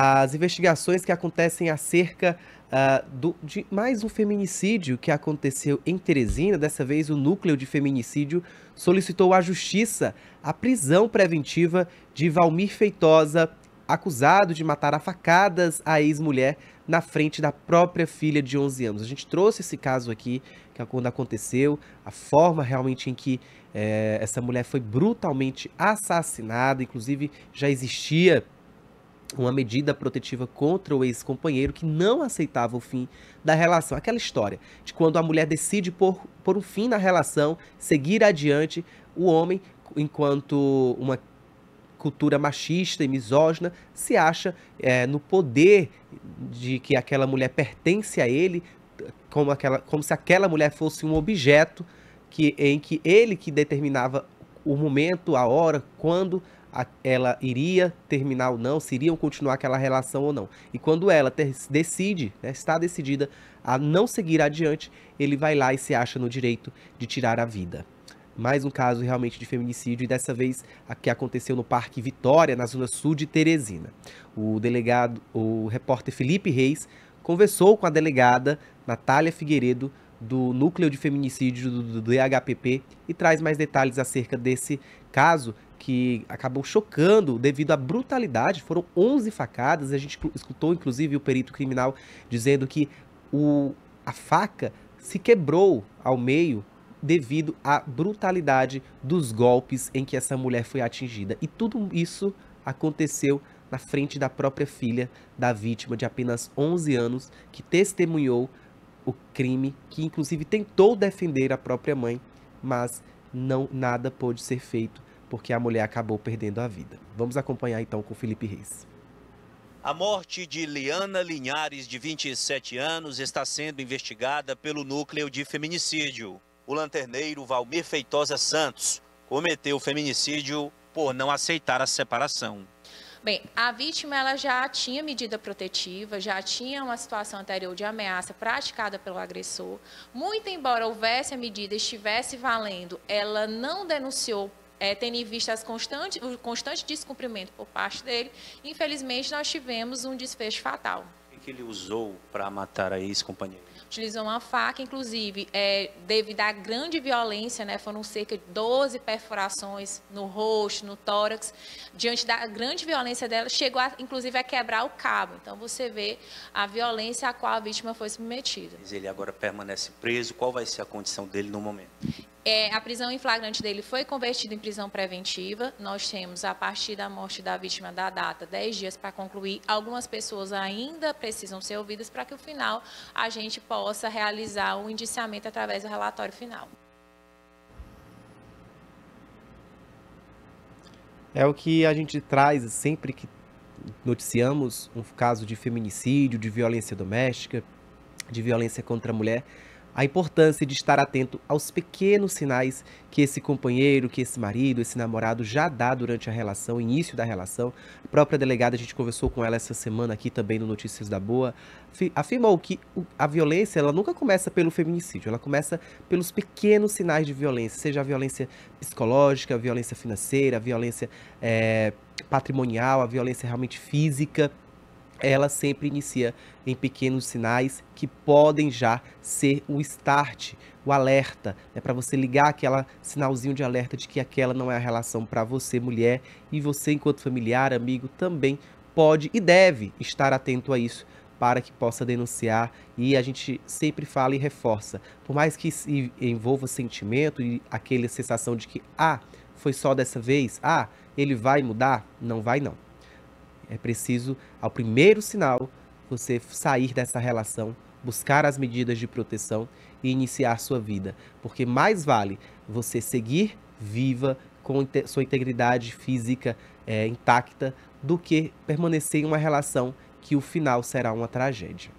as investigações que acontecem acerca uh, do, de mais um feminicídio que aconteceu em Teresina. Dessa vez, o núcleo de feminicídio solicitou à justiça a prisão preventiva de Valmir Feitosa, acusado de matar a facadas a ex-mulher na frente da própria filha de 11 anos. A gente trouxe esse caso aqui, que é quando aconteceu, a forma realmente em que é, essa mulher foi brutalmente assassinada, inclusive já existia uma medida protetiva contra o ex-companheiro que não aceitava o fim da relação. Aquela história de quando a mulher decide por, por um fim na relação, seguir adiante, o homem, enquanto uma cultura machista e misógina, se acha é, no poder de que aquela mulher pertence a ele, como, aquela, como se aquela mulher fosse um objeto que, em que ele que determinava o momento, a hora, quando ela iria terminar ou não, se iriam continuar aquela relação ou não. E quando ela ter, decide, né, está decidida a não seguir adiante, ele vai lá e se acha no direito de tirar a vida. Mais um caso realmente de feminicídio, e dessa vez a que aconteceu no Parque Vitória, na zona sul de Teresina. O delegado, o repórter Felipe Reis, conversou com a delegada Natália Figueiredo do Núcleo de Feminicídio do, DHPP e traz mais detalhes acerca desse caso que acabou chocando devido à brutalidade. Foram 11 facadas. A gente escutou, inclusive, o perito criminal dizendo que o, a faca se quebrou ao meio devido à brutalidade dos golpes em que essa mulher foi atingida. E tudo isso aconteceu na frente da própria filha da vítima de apenas 11 anos, que testemunhou o crime, que inclusive tentou defender a própria mãe, mas não nada pôde ser feito porque a mulher acabou perdendo a vida. Vamos acompanhar então com Felipe Reis. A morte de Liana Linhares, de 27 anos, está sendo investigada pelo núcleo de feminicídio o lanterneiro Valmir Feitosa Santos cometeu feminicídio por não aceitar a separação. Bem, a vítima ela já tinha medida protetiva, já tinha uma situação anterior de ameaça praticada pelo agressor. Muito embora houvesse a medida estivesse valendo, ela não denunciou é, tendo em vista as constantes, o constante descumprimento por parte dele, infelizmente nós tivemos um desfecho fatal. O que ele usou para matar a ex-companheira? utilizou uma faca, inclusive, é, devido à grande violência, né, foram cerca de 12 perfurações no rosto, no tórax. Diante da grande violência dela, chegou, a, inclusive, a quebrar o cabo. Então, você vê a violência a qual a vítima foi submetida. Mas ele agora permanece preso. Qual vai ser a condição dele no momento? É, a prisão em flagrante dele foi convertida em prisão preventiva. Nós temos, a partir da morte da vítima da data, 10 dias para concluir. Algumas pessoas ainda precisam ser ouvidas para que, no final, a gente possa realizar o indiciamento através do relatório final. É o que a gente traz sempre que noticiamos um caso de feminicídio, de violência doméstica, de violência contra a mulher a importância de estar atento aos pequenos sinais que esse companheiro, que esse marido, esse namorado já dá durante a relação, início da relação. A própria delegada, a gente conversou com ela essa semana aqui também no Notícias da Boa, afirmou que a violência ela nunca começa pelo feminicídio, ela começa pelos pequenos sinais de violência, seja a violência psicológica, a violência financeira, a violência é, patrimonial, a violência realmente física ela sempre inicia em pequenos sinais que podem já ser o start, o alerta, né, para você ligar aquela sinalzinho de alerta de que aquela não é a relação para você, mulher, e você, enquanto familiar, amigo, também pode e deve estar atento a isso para que possa denunciar e a gente sempre fala e reforça, por mais que envolva sentimento e aquela sensação de que ah, foi só dessa vez, ah, ele vai mudar, não vai não. É preciso, ao primeiro sinal, você sair dessa relação, buscar as medidas de proteção e iniciar sua vida. Porque mais vale você seguir viva com sua integridade física é, intacta do que permanecer em uma relação que o final será uma tragédia.